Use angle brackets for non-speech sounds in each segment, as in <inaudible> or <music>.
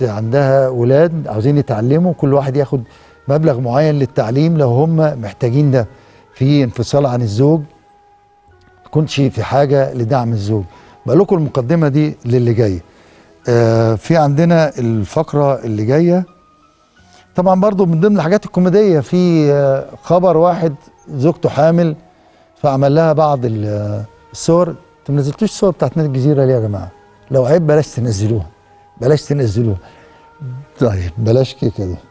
عندها ولاد عاوزين يتعلموا كل واحد ياخد مبلغ معين للتعليم لو هم محتاجين ده. في انفصال عن الزوج ما يكونش في حاجة لدعم الزوج. بقول لكم المقدمة دي للي جاي. آه في عندنا الفقرة اللي جاية. طبعا برضو من ضمن الحاجات الكوميدية في آه خبر واحد زوجته حامل فعمل لها بعض ال- الصور. أنتوا ما نزلتوش الصور بتاعت نادي الجزيرة ليه يا جماعة؟ لو عيب بلاش تنزلوها. بلاش تنزلوها طيب بلاش كده <laughs>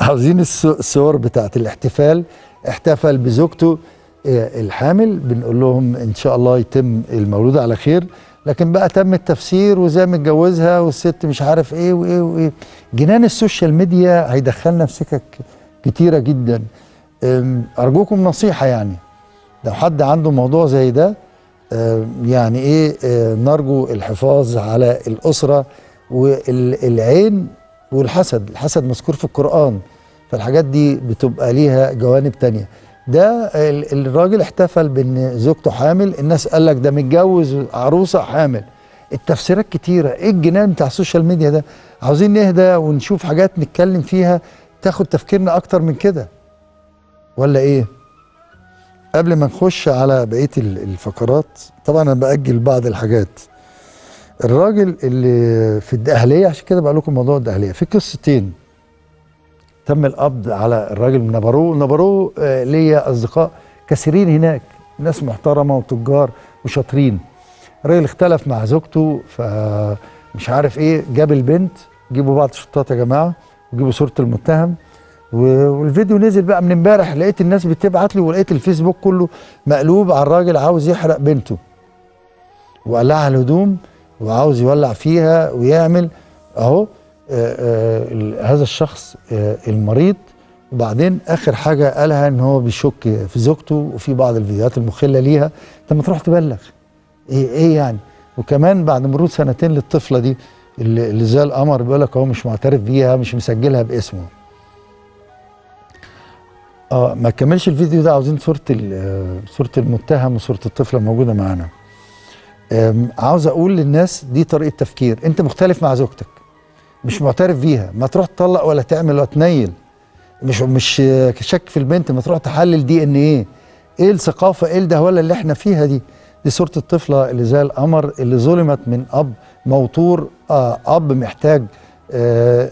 عاوزين الص- الصور بتاعت الاحتفال. احتفل بزوجته آه، الحامل. بنقول لهم إن شاء الله يتم المولود على خير. لكن بقى تم التفسير وزي متجوزها والست مش عارف إيه وإيه وإيه. جنان السوشيال ميديا هيدخلنا في سكك كتيرة جدا. أرجوكم نصيحة يعني. لو حد عنده موضوع زي ده يعني إيه نرجو الحفاظ على الأسرة والعين والحسد. الحسد مذكور في القرآن فالحاجات دي بتبقى ليها جوانب تانية. ده ال- الراجل احتفل بإن زوجته حامل الناس قال لك ده متجوز عروسة حامل. التفسيرات كتيرة. إيه الجنان بتاع السوشيال ميديا ده؟ عاوزين نهدى ونشوف حاجات نتكلم فيها تاخد تفكيرنا أكتر من كده. ولا إيه؟ قبل ما نخش على بقية ال- الفقرات طبعا أنا بأجل بعض الحاجات. الراجل اللي في الدقهلية عشان كده بقول لكم موضوع الدقهلية. في قصتين تم القبض على الراجل من نبرو نبرو آه، ليا أصدقاء كثيرين هناك ناس محترمة وتجار وشاطرين. الراجل اختلف مع زوجته فمش عارف إيه جاب البنت جيبوا بعض الشطات يا جماعة وجيبوا صورة المتهم. والفيديو نزل بقى من امبارح لقيت الناس بتبعت لي ولقيت الفيسبوك كله مقلوب على الراجل عاوز يحرق بنته. وقلعها الهدوم وعاوز يولع فيها ويعمل. أهو آه، آه، هذا الشخص آه، المريض. وبعدين آخر حاجة قالها إن هو بيشك في زوجته وفي بعض الفيديوهات المخلة ليها. طب ما تروح تبلغ. إيه إيه يعني؟ وكمان بعد مرور سنتين للطفلة دي اللي اللي زي القمر بيقول لك هو مش معترف بيها مش مسجلها باسمه. آه ما كملش الفيديو ده عاوزين صورة آه، صورة المتهم وصورة الطفلة موجودة معانا. عاوز أقول للناس دي طريقة تفكير. أنت مختلف مع زوجتك مش معترف بيها. ما تروح تطلق ولا تعمل ولا تنيل. مش مش شك في البنت ما تروح تحلل دي إن إيه. إيه الثقافة؟ إيه الدهولة اللي إحنا فيها دي؟ دي صورة الطفلة اللي زي القمر اللي ظلمت من أب موتور آه أب محتاج آه